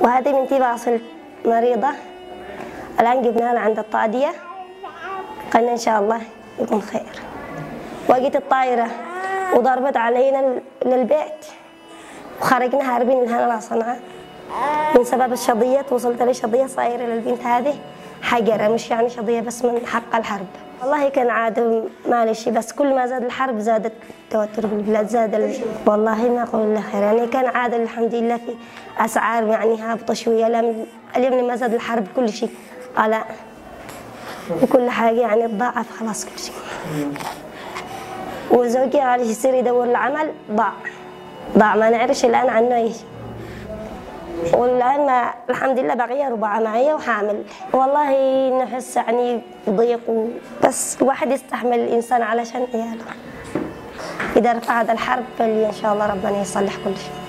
وهذه بنتي باصل مريضة الآن جبناها لها عند الطادية قلنا إن شاء الله يكون خير. وقت الطائرة وضربت علينا للبيت. وخرجنا هاربين من هنا لصنعاء من سبب الشظية وصلت لي شظية صايرة للبنت هذه. حجرة مش يعني شظية بس من حق الحرب. والله كان عادة ما شيء بس كل ما زاد الحرب زاد التوتر في البلاد زاد ال... والله ما أقول الله خير. يعني كان عادة الحمد لله في أسعار يعني هابطة شوية لم اليوم ما زاد الحرب كل شيء على وكل حاجة يعني تضاعف خلاص كل شيء وزوجي على يصير يدور العمل ضاع. ضاع ما نعرفش الآن عنه أي شيء والآن الحمد لله بقية ربع معي وحامل. والله نحس يعني ضيق و- بس الواحد يستحمل الإنسان علشان عياله. إذا رفع هذا الحرب فلي إن شاء الله ربنا يصلح كل شيء.